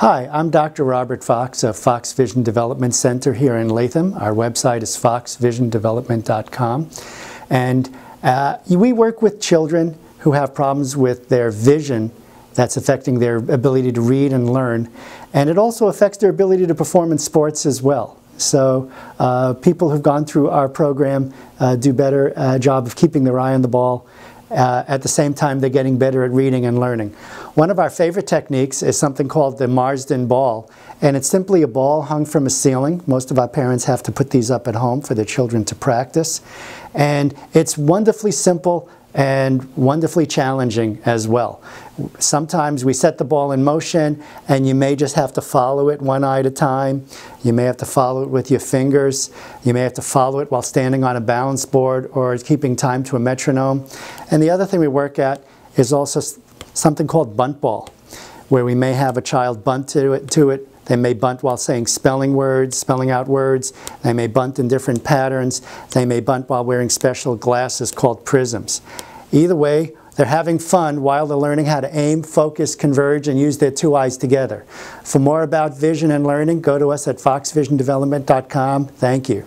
Hi, I'm Dr. Robert Fox of Fox Vision Development Center here in Latham. Our website is foxvisiondevelopment.com. And uh, we work with children who have problems with their vision that's affecting their ability to read and learn. And it also affects their ability to perform in sports as well. So uh, people who've gone through our program uh, do better uh, job of keeping their eye on the ball. Uh, at the same time, they're getting better at reading and learning. One of our favorite techniques is something called the Marsden ball. And it's simply a ball hung from a ceiling. Most of our parents have to put these up at home for their children to practice. And it's wonderfully simple and wonderfully challenging as well. Sometimes we set the ball in motion and you may just have to follow it one eye at a time. You may have to follow it with your fingers. You may have to follow it while standing on a balance board or keeping time to a metronome. And the other thing we work at is also something called bunt ball, where we may have a child bunt to it, to it they may bunt while saying spelling words, spelling out words. They may bunt in different patterns. They may bunt while wearing special glasses called prisms. Either way, they're having fun while they're learning how to aim, focus, converge, and use their two eyes together. For more about vision and learning, go to us at foxvisiondevelopment.com. Thank you.